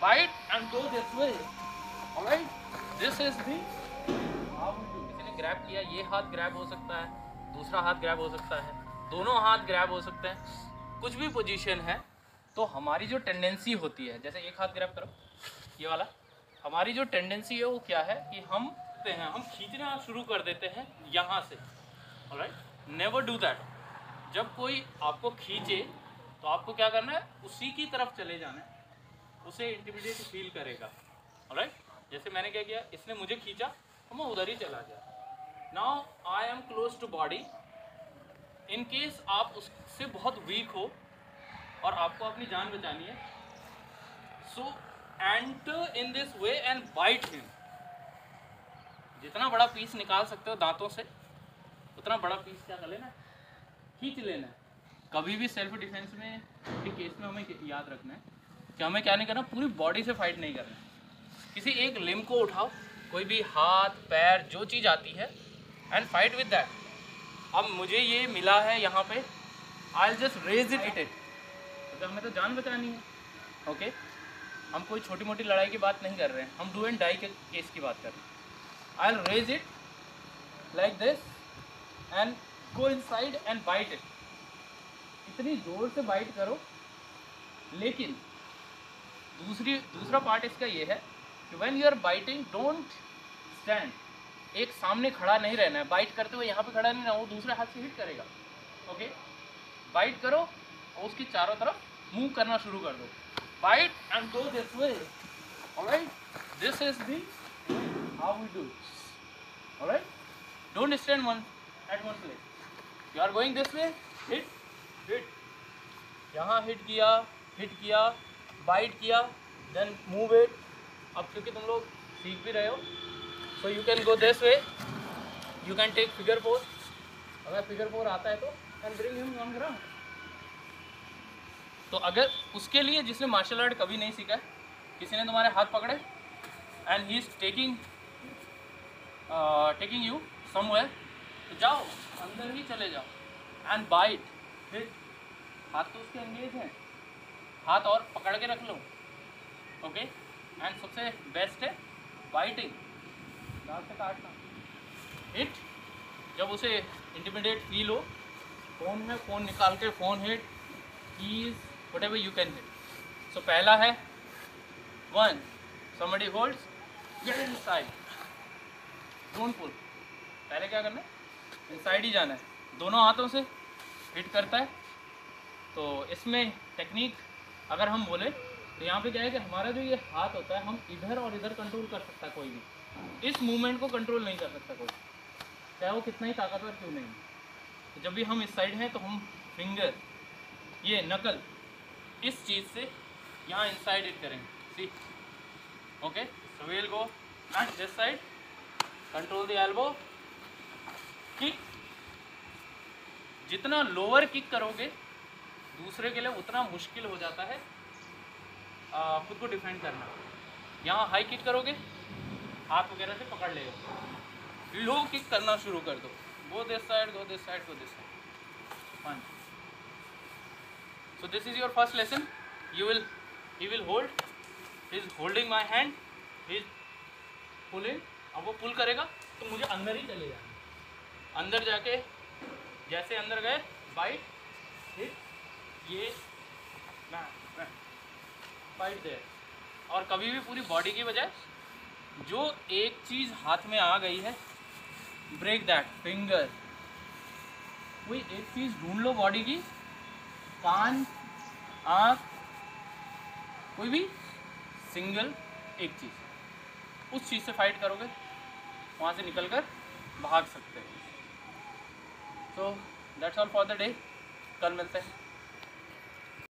bite and go this way. Alright? This is the grab किया, ये हाथ grab हो सकता है, दूसरा हाथ ग्रैब हो सकता है, दोनों हाथ ग्रैब हो सकते हैं। कुछ भी पोजीशन है तो हमारी जो टेंडेंसी होती है, जैसे एक हाथ ग्रैब करो, ये वाला, हमारी जो टेंडेंसी है वो क्या है कि हम हैं, हम खींचना शुरू कर देते हैं यहाँ से। राइट नेवर डू दैट जब कोई आपको खींचे तो आपको क्या करना है? उसी की तरफ़ चले जाना है। उसे इंटिमिडेट फील करेगा। राइट जैसे मैंने क्या किया, इसने मुझे खींचा तो मैं उधर ही चला गया। Now I am close to body in case आप उससे बहुत वीक हो, और आपको अपनी जान बचानी है so enter in this way and bite him जितना बड़ा पीस निकाल सकते हो दांतों से, उतना बड़ा पीस क्या कर लेना खींच लेना कभी भी सेल्फ डिफेंस में केस में हमें याद रखना है। कि हमें क्या नहीं करना पूरी बॉडी से फाइट नहीं करना किसी एक लिम को उठाओ, कोई भी हाथ, पैर, जो चीज़ आती है एंड फाइट विद दैट अब मुझे ये मिला है यहाँ पे। I just raise it it it तो हमें तो जान बचानी है। Okay okay? हम कोई छोटी मोटी लड़ाई की बात नहीं कर रहे हैं। हम डू एंड डाई के केस की बात कर रहे हैं। I raise it like this and go inside and bite it इतनी ज़ोर से बाइट करो, लेकिन दूसरी दूसरा पार्ट इसका ये है कि when you are biting don't stand एक सामने खड़ा नहीं रहना है बाइट करते हुए यहाँ पे खड़ा नहीं रहना वो दूसरे हाथ से हिट करेगा ओके बाइट करो और उसकी चारों तरफ़ मूव करना शुरू कर दो bite and go this way. Alright? This is the how we do. Alright? Don't stand one at one place. You are going this way, hit, hit. यहाँ हिट किया हिट किया बाइट किया देन मूव इट अब क्योंकि तुम लोग सीख भी रहे हो so you can go this way you can take figure four अगर फिगर फोर आता है तो can bring him on ground तो अगर उसके लिए जिसने मार्शल आर्ट कभी नहीं सीखा है, किसी ने तुम्हारे हाथ पकड़े and he is taking taking you somewhere तो जाओ, अंदर ही चले जाओ एंड बाइट हाथ तो उसके एंगेज हैं। हाथ और पकड़ के रख लो। ओके एंड सबसे बेस्ट है बाइटिंग दांत से काटना। हिट जब उसे इंटिमिडेट फील हो फ़ोन है फ़ोन निकाल के phone hit keys ever you can hit so पहला है, one. Somebody holds, get inside. Don't pull. पहले क्या करना है? इनसाइड ही जाना है। दोनों हाथों से हिट करता है। तो इसमें टेक्निक अगर हम बोले तो यहाँ पे क्या है कि हमारा जो ये हाथ होता है, हम इधर और इधर कंट्रोल कर सकता है कोई भी। इस मूवमेंट को कंट्रोल नहीं कर सकता कोई। चाहे वो कितना ही ताकतवर क्यों नहीं तो जब भी हम इस साइड हैं तो हम फिंगर ये नकल इस चीज़ से यहाँ इनसाइड इट करेंगे see okay so, we'll go and this side, control the elbow. Kick. जितना लोअर किक करोगे दूसरे के लिए उतना मुश्किल हो जाता है खुद को डिफेंड करना। यहाँ हाई किक करोगे, हाथ वगैरह से पकड़ लेगा। लो किक करना शुरू कर दो। Go this side go this side go this side punch so this is your first lesson. You will, he will hold. He is holding my hand. He is pulling. अब वो पुल करेगा तो मुझे अंदर ही चले जाना। अंदर जाके, जैसे अंदर गए बाइट ये बाइट दे और कभी भी पूरी बॉडी की बजाय, जो एक चीज़ हाथ में आ गई है ब्रेक दैट फिंगर कोई एक चीज़ ढूंढ लो बॉडी की, कान, आँख, कोई भी सिंगल एक चीज़. उस चीज़ से फाइट करोगे, वहाँ से निकल कर भाग सकते हो. तो that's all for the day कल मिलते हैं.